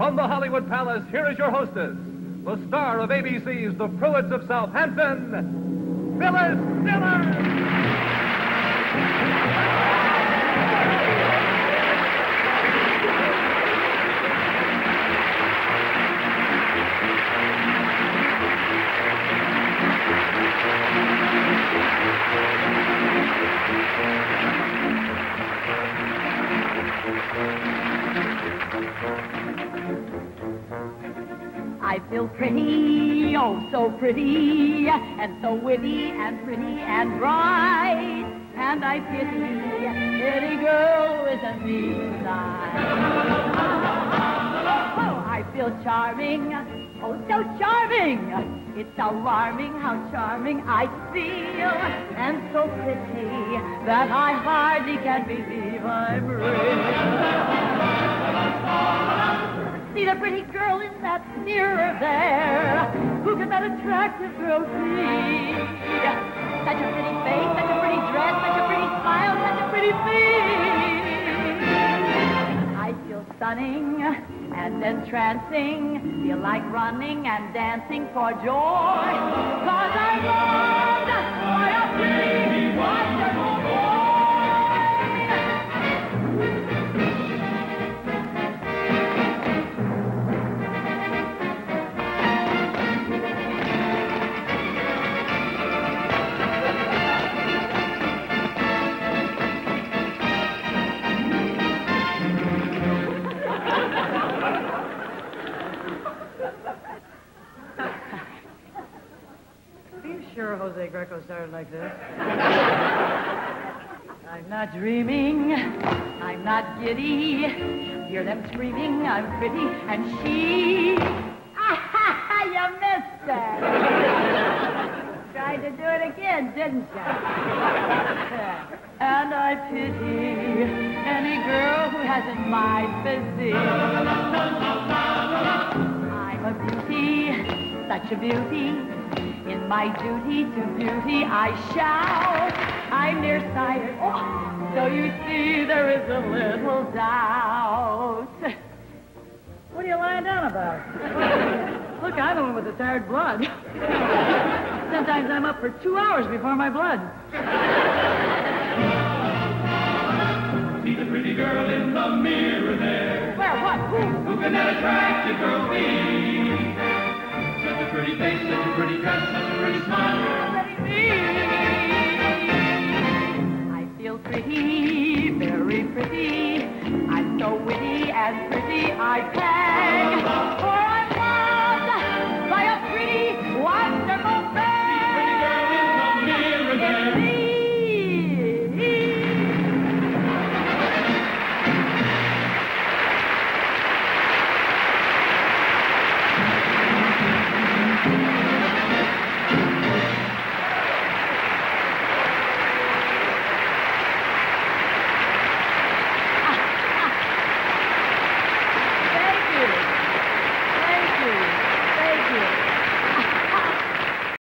Hollywood Palace, here is your hostess, the star of ABC's The Pruitts of Southampton, Phyllis Diller. I feel pretty, oh so pretty, and so witty and pretty and bright. And I pity any girl with a mean. Oh, I feel charming, oh so charming. It's alarming how charming I feel, and so pretty that I hardly can believe I'm real. That mirror there. Who can that attractive girl be? Such a pretty face, such a pretty dress, such a pretty smile, such a pretty face. I feel stunning and entrancing. Feel like running and dancing for joy. Cause I'm loved a Jose Greco started like this? I'm not dreaming. I'm not giddy. Hear them screaming. I'm pretty. And she. Ah, ha ha, you missed it. Tried to do it again, didn't you? and I pity any girl who hasn't my physique. I'm a beauty, such a beauty. In my duty to beauty, I shout. I'm nearsighted. Oh, so you see, there is a little doubt. What are you lying down about? Look, I'm the one with the tired blood. Sometimes I'm up for two hours before my blood. See the pretty girl in the mirror there. Where? What? Who? Who can that attractive girl be? Pretty face, such a pretty dress, such a pretty smile. I feel pretty, very pretty. I'm so witty and pretty, I can.